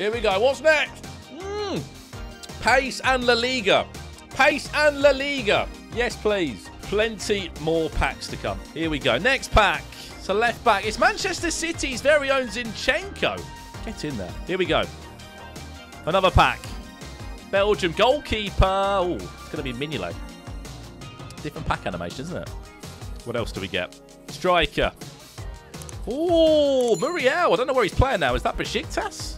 Here we go. What's next? Mm. Pace and La Liga. Pace and La Liga. Yes, please. Plenty more packs to come. Here we go. Next pack. It's a left back. It's Manchester City's very own Zinchenko. Get in there. Here we go. Another pack. Belgium goalkeeper. Oh, it's going to be Mignolet. Different pack animation, isn't it? What else do we get? Striker. Oh, Muriel. I don't know where he's playing now. Is that Besiktas?